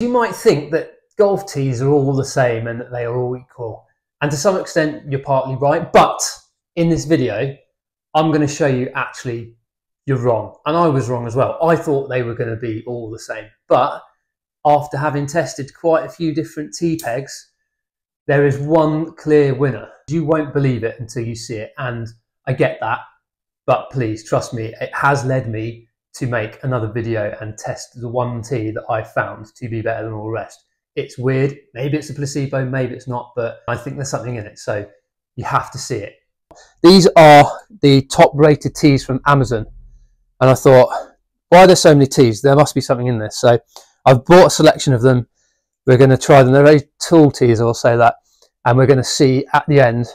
You might think that golf tees are all the same and that they are all equal. And to some extent, you're partly right. But in this video, I'm going to show you actually you're wrong. And I was wrong as well. I thought they were going to be all the same. But after having tested quite a few different tee pegs, there is one clear winner. You won't believe it until you see it. And I get that. But please trust me, it has led me to make another video and test the one tee that I found to be better than all the rest. It's weird. Maybe it's a placebo, maybe it's not, but I think there's something in it. So you have to see it. These are the top rated tees from Amazon. And I thought, why are there so many tees? There must be something in this. So I've bought a selection of them. We're going to try them. They're very tall tees, I'll say that. And we're going to see at the end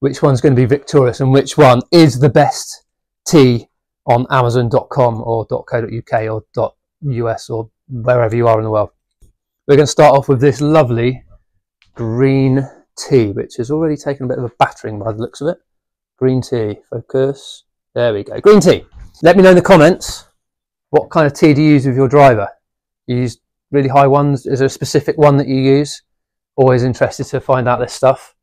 which one's going to be victorious and which one is the best tee on amazon.com or .co.uk or .us or wherever you are in the world. We're going to start off with this lovely green tee, which has already taken a bit of a battering by the looks of it. Green tee, focus. There we go. Green tee. Let me know in the comments what kind of tee do you use with your driver. You use really high ones? Is there a specific one that you use? Always interested to find out this stuff.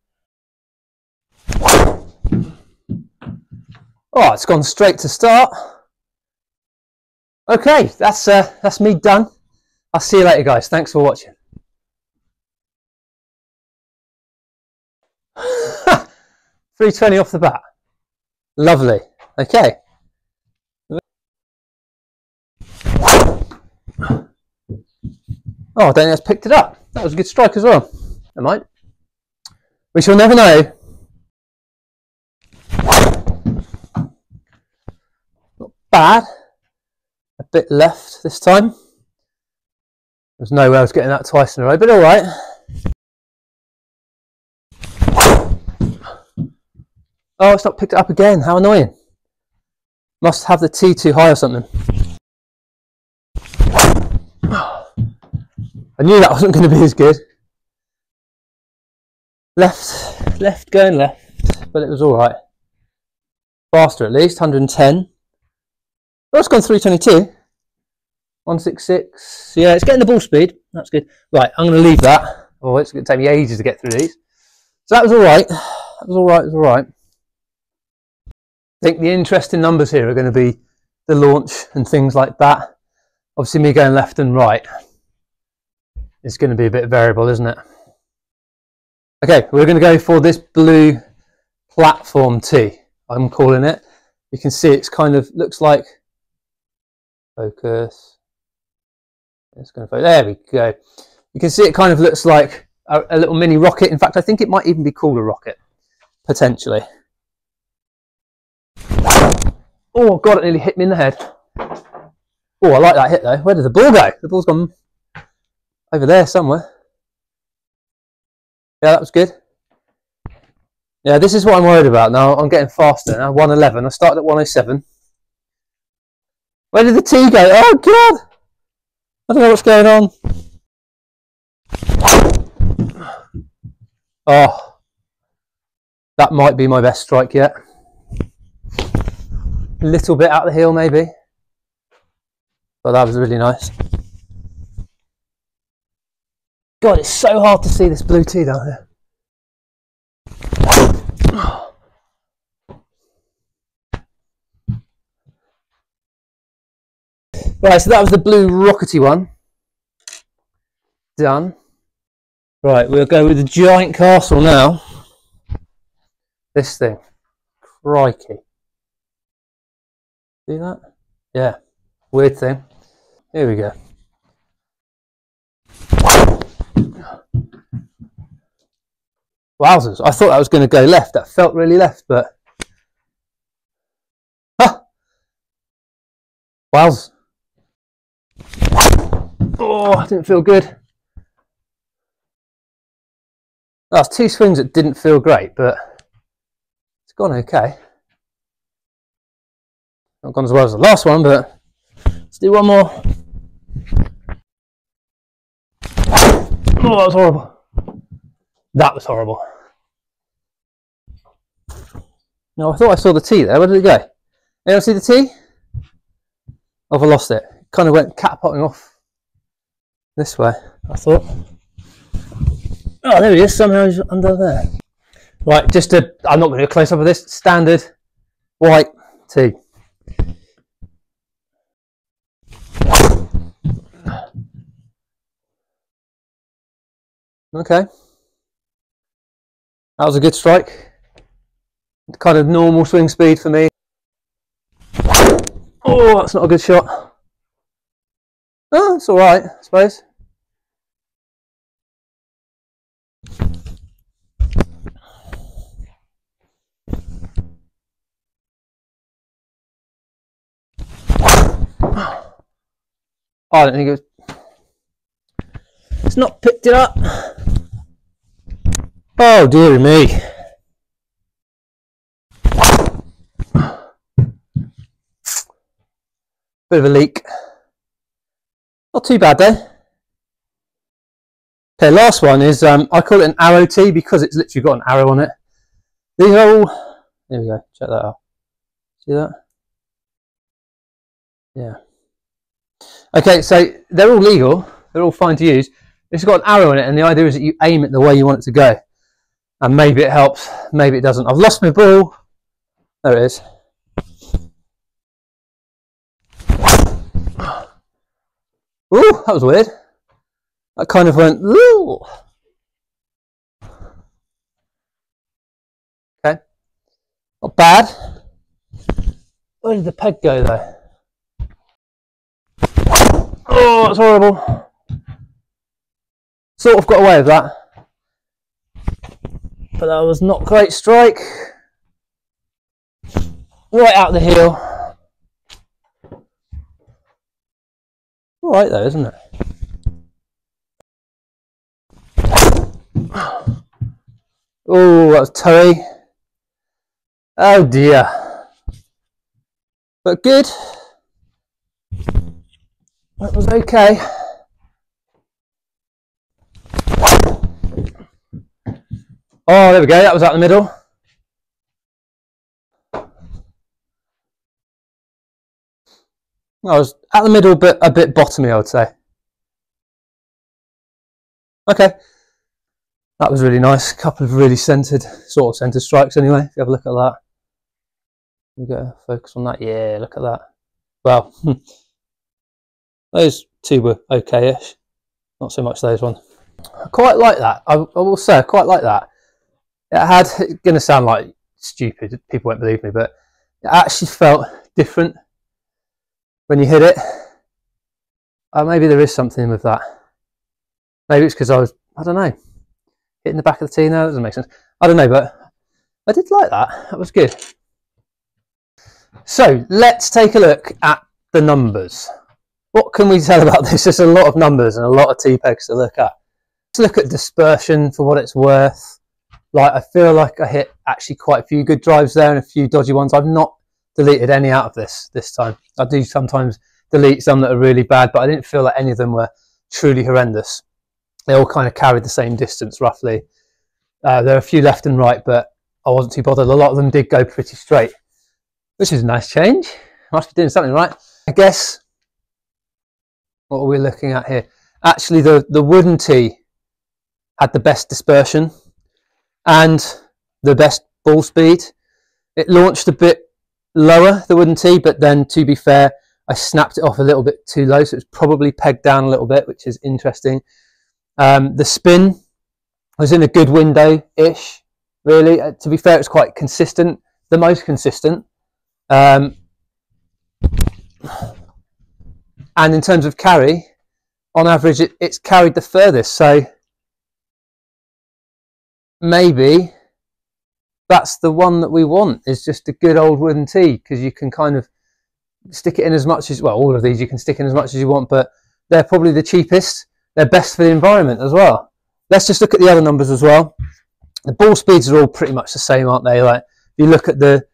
Oh, it's gone straight to start. Okay, that's uh, that's me done. I'll see you later, guys. Thanks for watching. 320 off the bat. Lovely. Okay. Oh, Daniel's picked it up. That was a good strike as well. I might. We shall never know. Bad. A bit left this time. There's no way I was getting that twice in a row, but all right. Oh, it's not picked it up again. How annoying. Must have the tee too high or something. I knew that wasn't going to be as good. Left, left, going left, but it was all right. Faster at least, 110. Oh, it's gone 322. 166. Yeah, it's getting the ball speed. That's good. Right, I'm going to leave that. Oh, it's going to take me ages to get through these. So that was all right. That was all right. It was all right. I think the interesting numbers here are going to be the launch and things like that. Obviously, me going left and right is going to be a bit variable, isn't it? Okay, we're going to go for this blue platform tee. I'm calling it. You can see it's kind of looks like Focus. It's going to focus. There we go. You can see it kind of looks like a, a little mini rocket. In fact, I think it might even be called a rocket, potentially. Oh, God, it nearly hit me in the head. Oh, I like that hit, though. Where did the ball go? The ball's gone over there somewhere. Yeah, that was good. Yeah, this is what I'm worried about now. I'm getting faster now. 111. I started at 107. Where did the tee go? Oh god! I don't know what's going on. Oh, that might be my best strike yet. A little bit out the heel maybe. But that was really nice. God, it's so hard to see this blue tee down here. Right, so that was the blue rockety one. Done. Right, we'll go with the giant castle now. This thing. Crikey. See that? Yeah. Weird thing. Here we go. Wowzers. I thought that was going to go left. That felt really left, but... Huh! Wowzers. Oh, didn't feel good. That's two swings that didn't feel great, but it's gone okay. Not gone as well as the last one, but let's do one more. Oh, that was horrible. That was horrible. No, I thought I saw the tee there. Where did it go? Anyone see the tee? Oh, I lost it. Kind of went catapulting off This way, I thought. Oh, there he is. Somehow he's under there. Right, just to, I'm not going to do a close up of this. Standard white tee. Okay. That was a good strike. Kind of normal swing speed for me. Oh, that's not a good shot. Oh, it's alright, I suppose. Oh, I don't think it was. It's not picked it up. Oh, dear me. Bit of a leak. Not too bad though. Okay, last one is, um, I call it an arrow tee because it's literally got an arrow on it. These are all, there we go, check that out. See that? Yeah. Okay, so they're all legal, they're all fine to use. It's got an arrow in it, and the idea is that you aim it the way you want it to go. And maybe it helps, maybe it doesn't. I've lost my ball. There it is. Ooh, that was weird. That kind of went, ooh. Okay. Not bad. Where did the peg go though? Oh, that's horrible. Sort of got away with that. But that was not great strike. Right out the heel. Alright though, isn't it? Oh, that's toey. Oh dear. But good. That was okay. Oh, there we go. That was out the middle. I was at the middle, but a bit bottomy, I would say. Okay. That was really nice. A couple of really centered, sort of centered strikes anyway. If you have a look at that. We go focus on that. Yeah, look at that. Well, those two were okay-ish. Not so much those ones. I quite like that. I, I will say I quite like that. It had, it's going to sound like stupid. People won't believe me, but it actually felt different when you hit it. Uh, maybe there is something with that. Maybe it's because I was, I don't know, hitting the back of the tee now. That doesn't make sense. I don't know, but I did like that. That was good. So let's take a look at the numbers. What can we tell about this? There's a lot of numbers and a lot of T-pegs to look at. Let's look at dispersion for what it's worth. Like I feel like I hit actually quite a few good drives there and a few dodgy ones. I've not deleted any out of this this time. I do sometimes delete some that are really bad, but I didn't feel like any of them were truly horrendous. They all kind of carried the same distance roughly. Uh, there are a few left and right, but I wasn't too bothered. A lot of them did go pretty straight, which is a nice change. Must be doing something right. I guess, what are we looking at here? Actually, the, the wooden tee had the best dispersion and the best ball speed. It launched a bit lower, the wooden tee, but then to be fair, I snapped it off a little bit too low, so it's probably pegged down a little bit, which is interesting. Um, the spin was in a good window-ish, really. Uh, to be fair, it's quite consistent, the most consistent. Um, and in terms of carry, on average, it, it's carried the furthest. So maybe that's the one that we want is just a good old wooden tee because you can kind of stick it in as much as well all of these you can stick in as much as you want but they're probably the cheapest. They're best for the environment as well. Let's just look at the other numbers as well. The ball speeds are all pretty much the same aren't they? Like if you look at the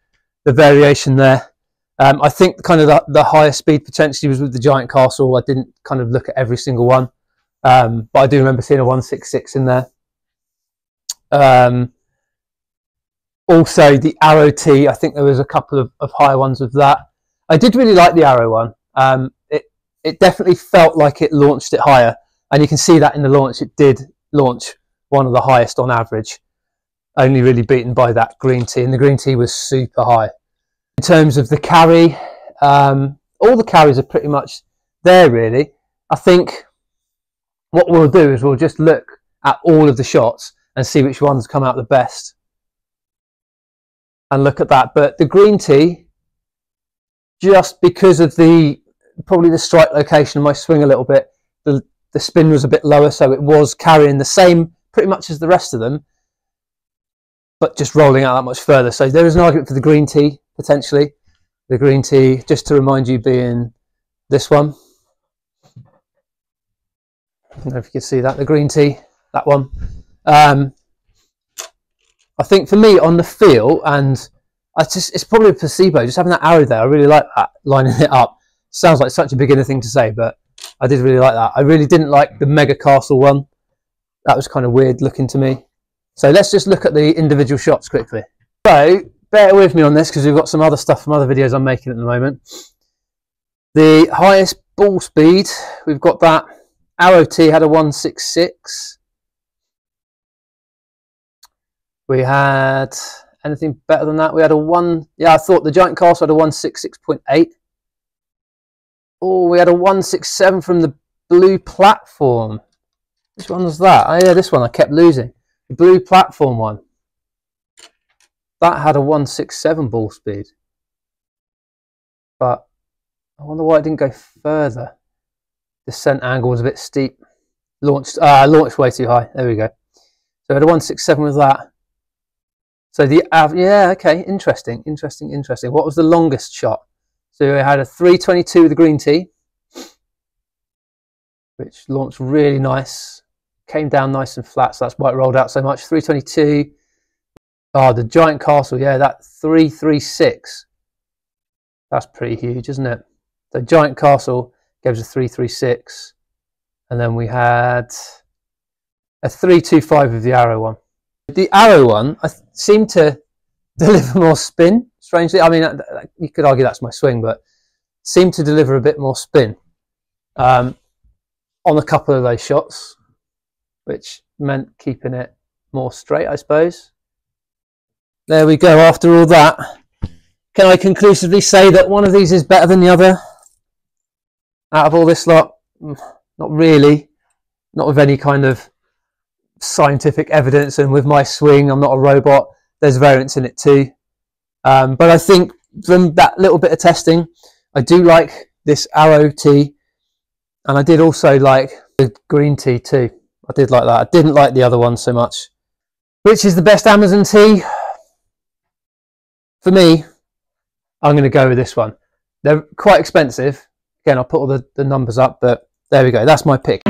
the variation there um, I think kind of the, the highest speed potentially was with the giant castle. I didn't kind of look at every single one um, but I do remember seeing a 166 in there. Um, also the arrow tee, I think there was a couple of, of higher ones of that. I did really like the arrow one. Um, it, it definitely felt like it launched it higher. And you can see that in the launch, it did launch one of the highest on average, only really beaten by that green tee. And the green tee was super high. In terms of the carry, um, all the carries are pretty much there really. I think what we'll do is we'll just look at all of the shots and see which ones come out the best and look at that. But the green tee, just because of the probably the strike location of my swing a little bit, the, the spin was a bit lower, so it was carrying the same pretty much as the rest of them, but just rolling out that much further. So there is an argument for the green tee, potentially. The green tee, just to remind you, being this one. I don't know if you can see that, the green tee, that one. Um, I think for me on the feel, and I just it's probably a placebo, just having that arrow there, I really like that, lining it up. Sounds like such a beginner thing to say, but I did really like that. I really didn't like the Mega Castle one. That was kind of weird looking to me. So let's just look at the individual shots quickly. So bear with me on this because we've got some other stuff from other videos I'm making at the moment. The highest ball speed, we've got that. Arrow T had a 166. We had anything better than that. We had a one, yeah, I thought the Giant Castle had a 166.8. Oh, we had a 167 from the blue platform. Which one was that? Oh yeah, this one I kept losing. The blue platform one. That had a 167 ball speed. But I wonder why it didn't go further. The Descent angle was a bit steep. Launched, uh, launched way too high. There we go. So I had a 167 with that. So the yeah, okay, interesting, interesting, interesting. What was the longest shot? So we had a 322 with the green tee, which launched really nice, came down nice and flat, so that's why it rolled out so much. 322. Oh, ah, the giant castle, yeah, that 336. That's pretty huge, isn't it? The giant castle gives a 336, and then we had a 325 with the arrow one. The arrow one, I seemed to deliver more spin, strangely. I mean, you could argue that's my swing, but seemed to deliver a bit more spin um, on a couple of those shots, which meant keeping it more straight, I suppose. There we go. After all that, can I conclusively say that one of these is better than the other? Out of all this lot, mm, not really. Not with any kind of scientific evidence and with my swing, I'm not a robot. There's variance in it too. Um, but I think from that little bit of testing, I do like this arrow tee. And I did also like the green tee too. I did like that. I didn't like the other one so much. Which is the best Amazon tee? For me, I'm going to go with this one. They're quite expensive. Again, I'll put all the, the numbers up, but there we go. That's my pick.